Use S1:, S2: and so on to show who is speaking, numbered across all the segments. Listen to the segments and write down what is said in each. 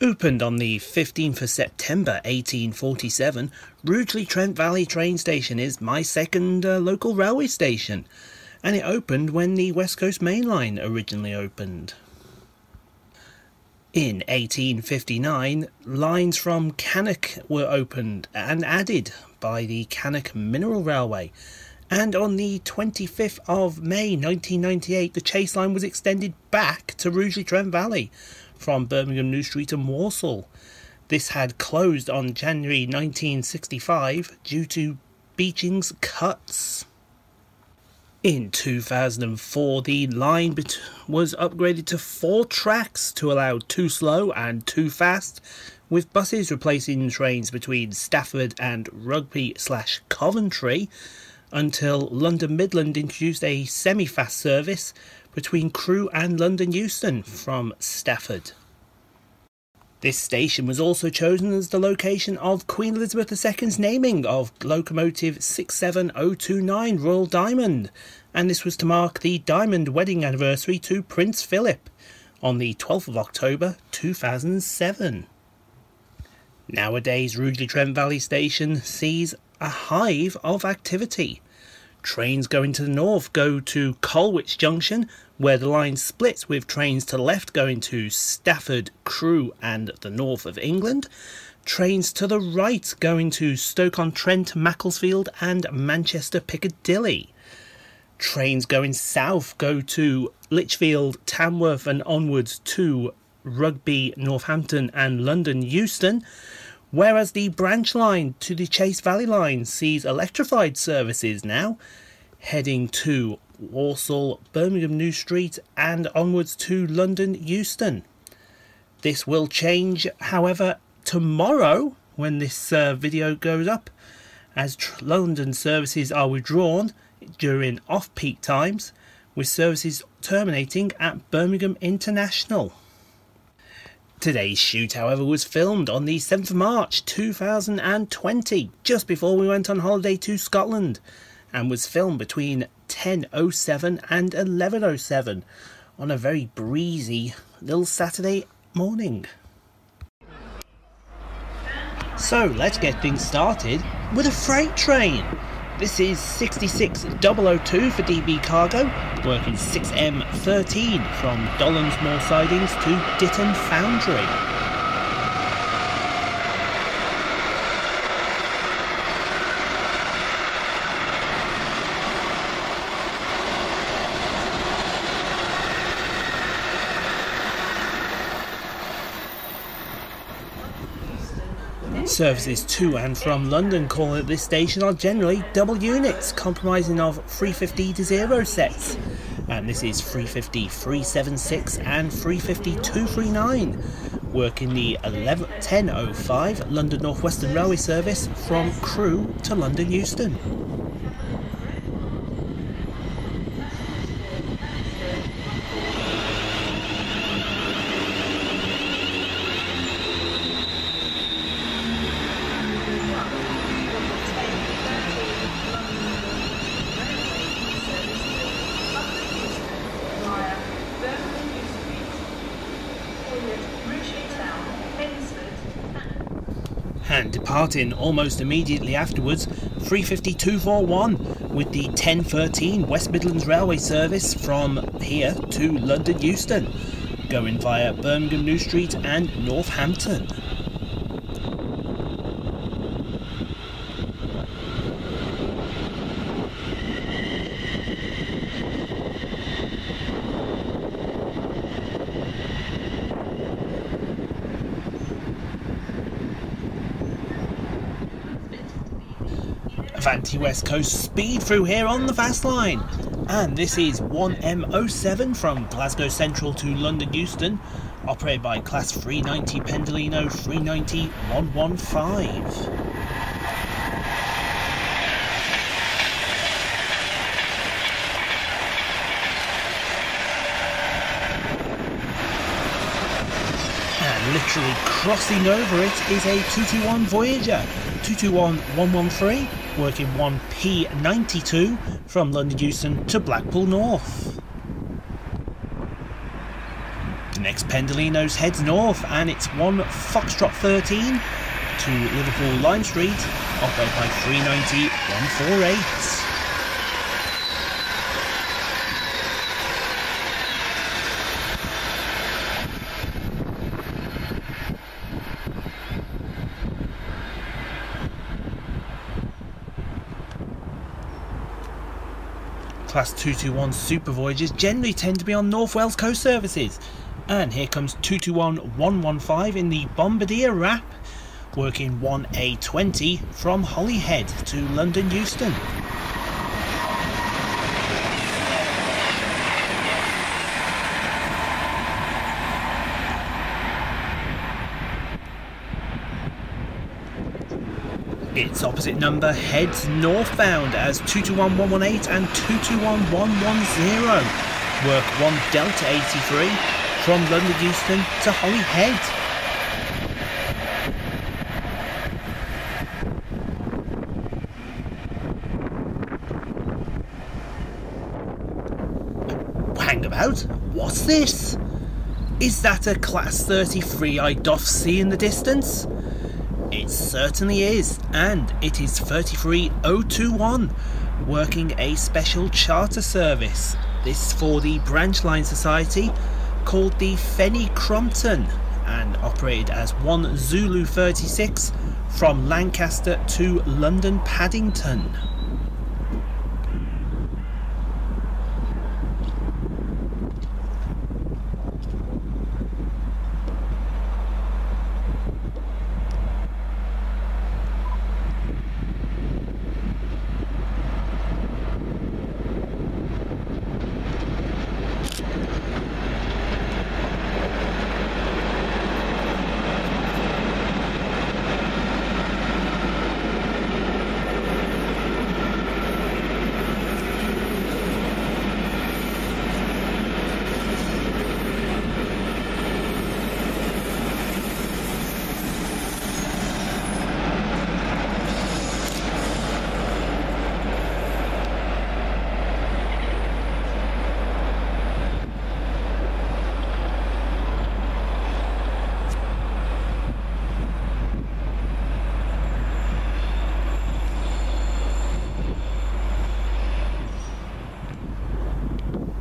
S1: Opened on the 15th of September 1847, Rugeley Trent Valley train station is my second uh, local railway station, and it opened when the West Coast Main Line originally opened. In 1859, lines from Cannock were opened and added by the Cannock Mineral Railway, and on the 25th of May 1998, the Chase line was extended back to Rugeley Trent Valley from Birmingham New Street and Walsall. This had closed on January 1965 due to Beeching's cuts. In 2004, the line was upgraded to four tracks to allow two slow and two fast, with buses replacing trains between Stafford and Rugby slash Coventry, until London Midland introduced a semi fast service between Crewe and London Euston from Stafford. This station was also chosen as the location of Queen Elizabeth II's naming of locomotive 67029 Royal Diamond, and this was to mark the diamond wedding anniversary to Prince Philip on the 12th of October 2007. Nowadays, Rugeley Trent Valley Station sees a hive of activity. Trains going to the north go to Colwich Junction, where the line splits with trains to the left going to Stafford, Crewe, and the north of England. Trains to the right going to Stoke-on-Trent, Macclesfield, and Manchester Piccadilly. Trains going south go to Lichfield, Tamworth, and onwards to Rugby, Northampton, and London Euston whereas the branch line to the Chase Valley line sees electrified services now, heading to Walsall, Birmingham New Street, and onwards to London Euston. This will change, however, tomorrow when this uh, video goes up, as London services are withdrawn during off peak times, with services terminating at Birmingham International. Today's shoot, however, was filmed on the 7th of March 2020, just before we went on holiday to Scotland, and was filmed between 10.07 and 11.07 on a very breezy little Saturday morning. So let's get things started with a freight train. This is 66002 for DB Cargo, working 6M13 from Dollands Moor Sidings to Ditton Foundry. Services to and from London calling at this station are generally double units, comprising of 350 to 0 sets. And this is 350 376 and 350 239, working the 11, 1005 London North Western Railway service from Crewe to London Euston. And departing almost immediately afterwards 35241 with the 1013 West Midlands Railway service from here to London Euston, going via Birmingham New Street and Northampton. Avanti West Coast speed through here on the fast line. And this is 1M07 from Glasgow Central to London Euston, operated by Class 390 Pendolino 390 115. literally crossing over it is a 221 Voyager, 221113 working 1P92 from London Euston to Blackpool North. The next Pendolinos heads north and it's 1 Foxtrot 13 to Liverpool Lime Street operated by 390 148. Class 221 Super Voyagers generally tend to be on North Wales Coast Services. And here comes 221 115 in the Bombardier wrap, working 1A20 from Holyhead to London Euston. Its opposite number heads northbound as 221118 and 221110 work 1 Delta 83 from London Euston to Holyhead. Hang about, what's this? Is that a Class 33 I doth see in the distance? It certainly is, and it is 33021, working a special charter service. This for the branch line society called the Fenny Compton and operated as 1 Zulu 36 from Lancaster to London Paddington.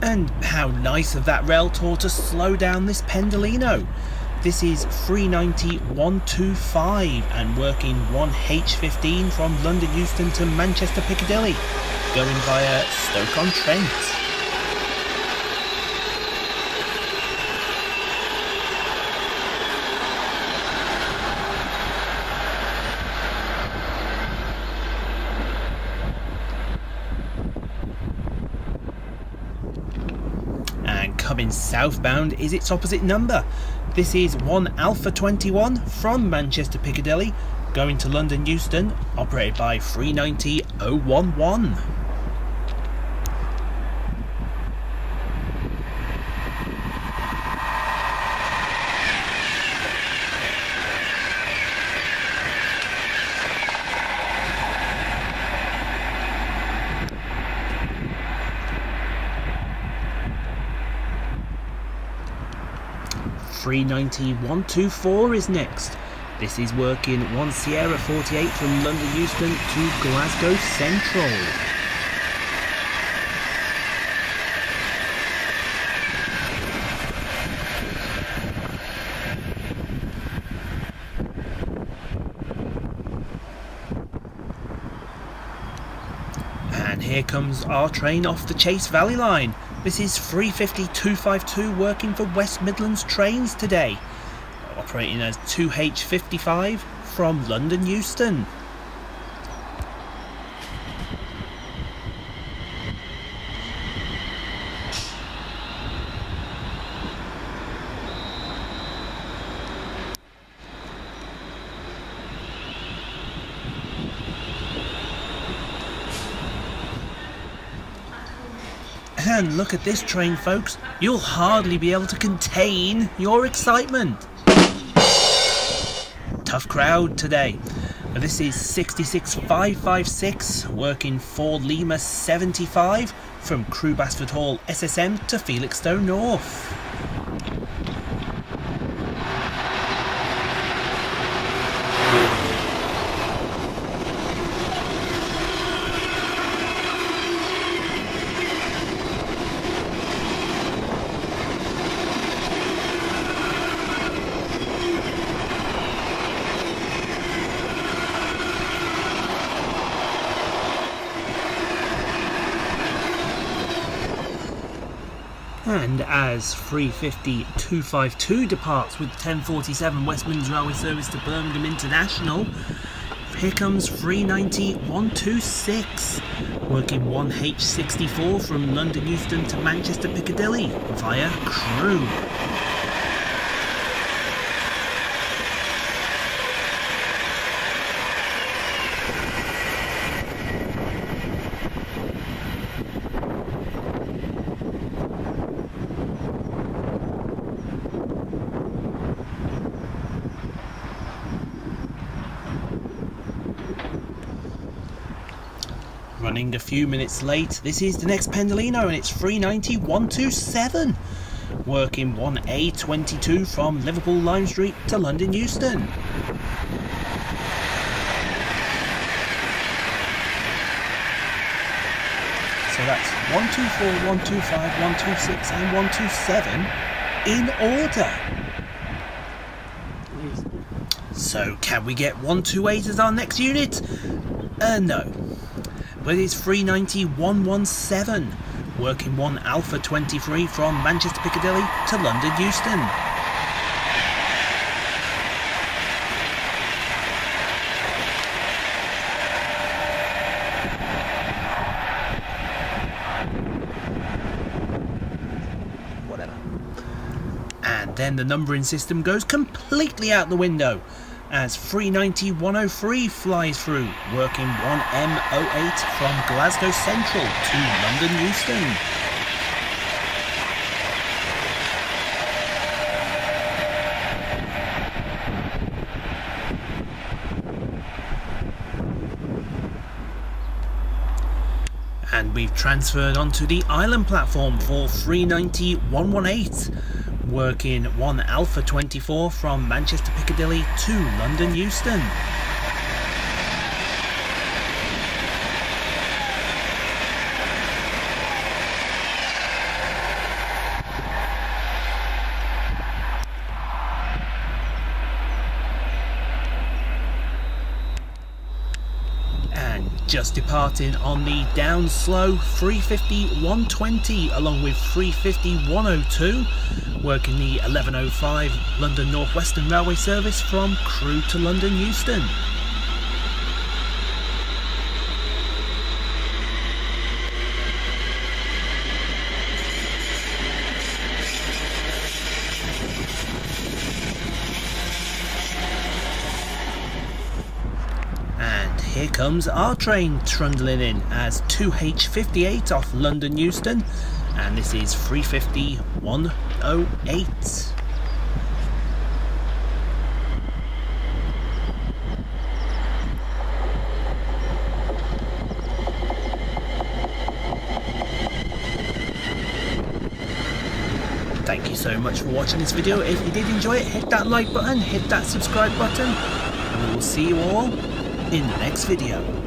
S1: And how nice of that rail tour to slow down this Pendolino. This is 390-125 and working 1H15 from London Euston to Manchester Piccadilly, going via Stoke-on-Trent. Coming southbound is its opposite number. This is 1 Alpha 21 from Manchester Piccadilly going to London Euston, operated by 390 011. Three ninety one two four is next. This is working 1 Sierra 48 from London Euston to Glasgow Central. And here comes our train off the Chase Valley line. This is 350-252 working for West Midlands Trains today, operating as 2H55 from London Euston. Look at this train, folks. You'll hardly be able to contain your excitement. tough crowd today. This is 66556 working for Lima 75 from Crewe Basford Hall SSM to Felixstowe North. And as 350 departs with 1047 West Midlands Railway service to Birmingham International, here comes 390 126, working 1H64 from London Euston to Manchester Piccadilly via Crewe. A few minutes late, this is the next Pendolino and it's 390 127. Working 1A22 from Liverpool Lime Street to London Euston. So that's 124, 125, 126 and 127 in order. So can we get 128 as our next unit? Uh, no but it's 390 117, working 1 Alpha 23 from Manchester Piccadilly to London Euston. Whatever. And then the numbering system goes completely out the window as 390-103 flies through, working 1M08 from Glasgow Central to London Euston. And we've transferred onto the island platform for 390-118 working 1 Alpha 24 from Manchester Piccadilly to London Euston. Just departing on the down slow 350 120 along with 350 102 working the 1105 London North Western Railway service from Crewe to London Euston. here comes our train trundling in as 2H58 off London Euston and this is 350 108. Thank you so much for watching this video. If you did enjoy it, hit that like button, hit that subscribe button, and we will see you all in the next video.